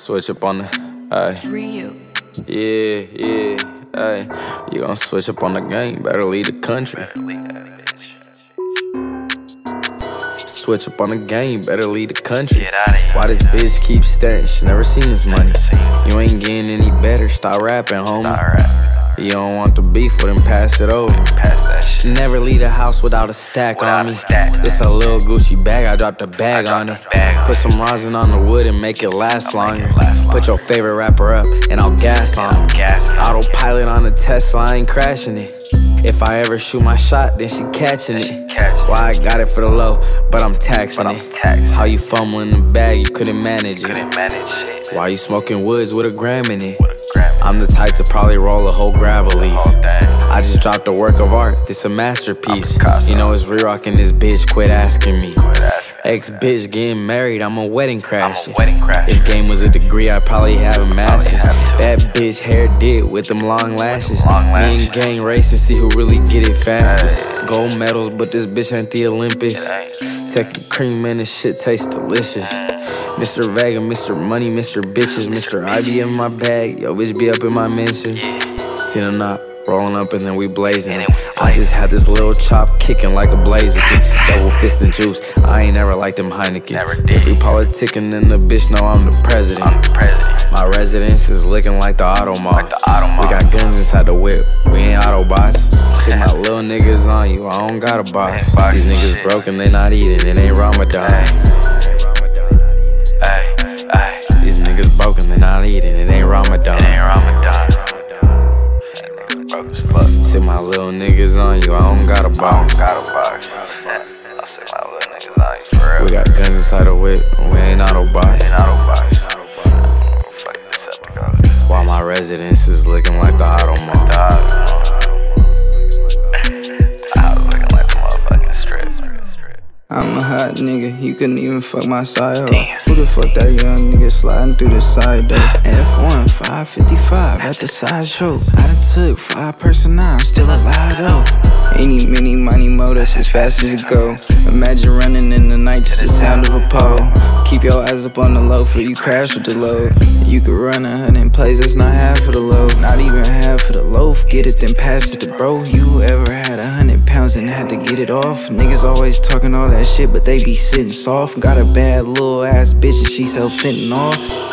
Switch up on the. Ryu. Yeah, yeah, ayy. You gon' switch up on the game, better lead the country. Switch up on the game, better lead the country. Get outta here. Why this bitch keep staring? She never seen this money. You ain't getting any better, stop rapping, homie. You don't want the beef, well then pass it over. Pass that shit. Never leave the house without a stack Without on me. stack. This a little Gucci bag, I dropped a bag I on dropped it. bag Put it. some rosin on the wood and make it last longer. it last Put your favorite rapper up and I'll gas on him. Gas on him. Autopilot on the Tesla, I ain't crashing it. If I ever shoot my shot, then she catching it. Well, I got it for the low, but I'm taxing it. How you fumbling the bag, you couldn't manage it. Couldn't manage shit. Why you smoking woods with a gram in it? With a gram in I'm the type to probably roll a whole grab a leaf. I just dropped a work of art, it's a masterpiece. You know it's re-rocking this bitch, quit asking me. Ex bitch getting married, I'm a wedding crasher. If game was a degree, I'd probably have a master's. That bitch hair did with them long lashes. Me and gang racing, see who really get it fastest. Gold medals, but this bitch ain't the Olympics. Taking cream and this shit tastes delicious. Mr. Vega, Mr. Money, Mr. Bitches, Mr. I be in my bag, yo bitch be up in my mentions. Seen a knot, rolling up and then we blazing And it. then we I just had this little chop kicking like a blaze again. Double fist and juice, I ain't never liked them Heinekens. If we politicking, then the bitch know I'm the president. I'm the president. My residence is looking like the auto mall. Like the auto mall. We got guns inside the whip. We ain't Autobots. See my little niggas on you. I don't got a box. These niggas broken, they not eating. It ain't Ramadan. Little niggas on you. I don't got a I box. don't got a box. I'll say my little niggas on you for real. We got guns inside the whip. We ain't Autobots. Ain't auto box. Fucking Decepticons. While my residence is looking like the auto mall. I was looking like the motherfucking strip. strip. I'm a hot nigga, you couldn't even fuck my side hoe. Who the fuck that young nigga sliding through the side door? F1 555 at the sideshow. I done took five person, now I'm still alive Any, mini, money, mo, that's as fast as it go. Imagine running in the night to the sound of a pole. Keep your eyes up on the low for you crash with the load. You could run a hundred plays, that's not half of the load. Not even half of the loaf. Get it, then pass it to bro. You ever had a hundred pounds and had to get it off? Niggas always talking all that shit, but they be sitting soft. Got a bad little ass bitch and she sell fentanyl.